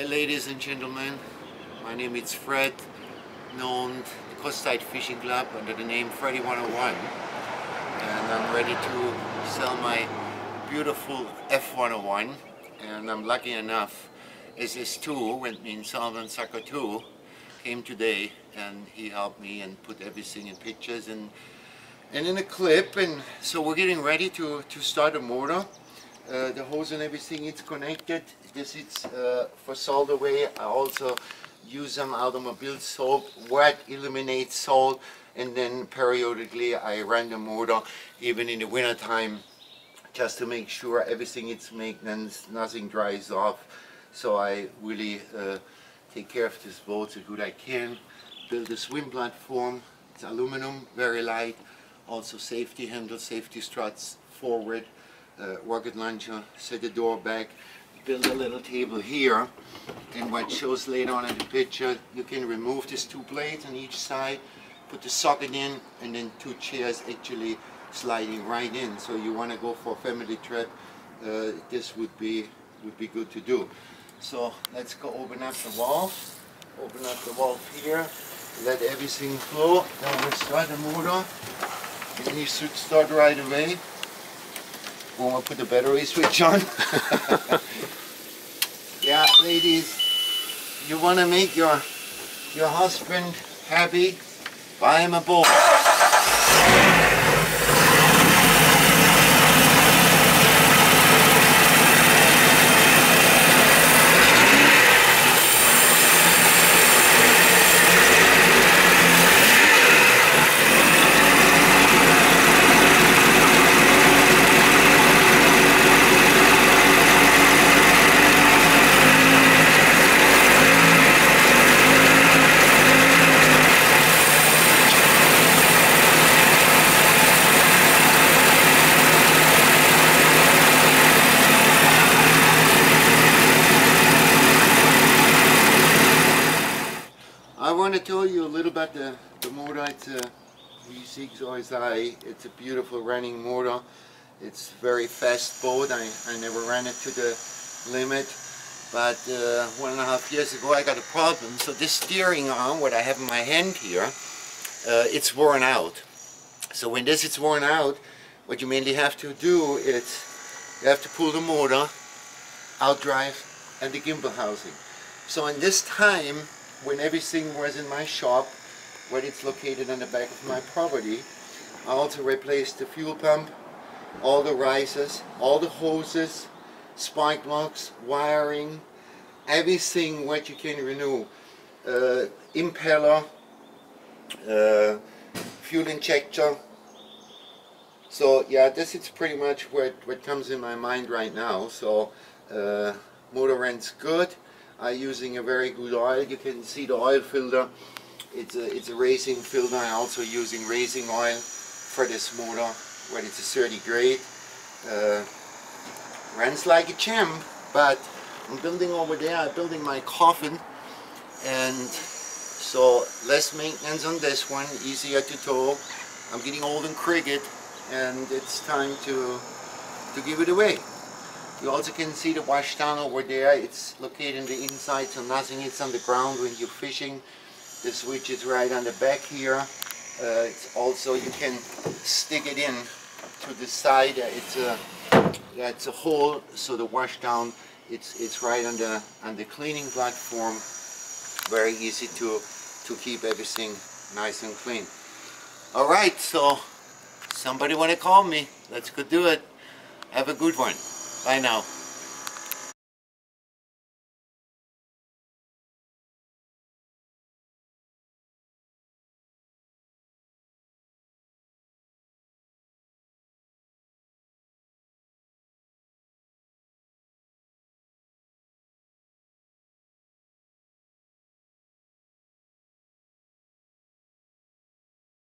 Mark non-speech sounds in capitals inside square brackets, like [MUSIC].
Hi ladies and gentlemen, my name is Fred, known the Coastside Fishing Club under the name Freddy 101 and I'm ready to sell my beautiful F101 and I'm lucky enough SS2 went me in Salvan Sucker 2 came today and he helped me and put everything in pictures and and in a clip. And so we're getting ready to to start a motor. Uh, the hose and everything is connected this is uh, for salt away I also use some automobile soap wet eliminate salt and then periodically I run the motor even in the winter time just to make sure everything is maintenance nothing dries off. So I really uh, take care of this boat as good I can. Build a swim platform. It's aluminum very light. Also safety handles safety struts forward uh, rocket launcher set the door back build a little table here and what shows later on in the picture you can remove these two blades on each side put the socket in and then two chairs actually sliding right in. So you want to go for a family trip uh, this would be would be good to do. So let's go open up the valve open up the valve here let everything flow. Now we'll start the motor. And you should start right away when we put the battery switch on? [LAUGHS] Yeah ladies you want to make your your husband happy? Buy him a boat I want to tell you a little about the, the motor. It's a V6 OSI. It's a beautiful running motor. It's very fast boat. I, I never ran it to the limit. But uh, one and a half years ago I got a problem. So this steering arm, what I have in my hand here, uh, it's worn out. So when this is worn out, what you mainly have to do is you have to pull the motor, outdrive, and the gimbal housing. So in this time, when everything was in my shop, where it's located on the back of my property, I also replaced the fuel pump, all the risers, all the hoses, spark plugs, wiring, everything what you can renew. Uh, impeller, uh, fuel injector. So yeah, this is pretty much what, what comes in my mind right now. So uh, motor runs good. I'm using a very good oil. You can see the oil filter. It's a, it's a racing filter. I'm also using racing oil for this motor when it's a 30 grade. Uh, runs like a champ, but I'm building over there, I'm building my coffin and so less maintenance on this one, easier to tow. I'm getting old and cricket and it's time to, to give it away. You also can see the wash down over there. It's located in the inside, so nothing is on the ground when you're fishing. The switch is right on the back here. Uh, it's also you can stick it in to the side. Uh, It's a a hole, so the wash down it's it's right on the on the cleaning platform. Very easy to to keep everything nice and clean. All right, so somebody want to call me? Let's go do it. Have a good one. Bye now.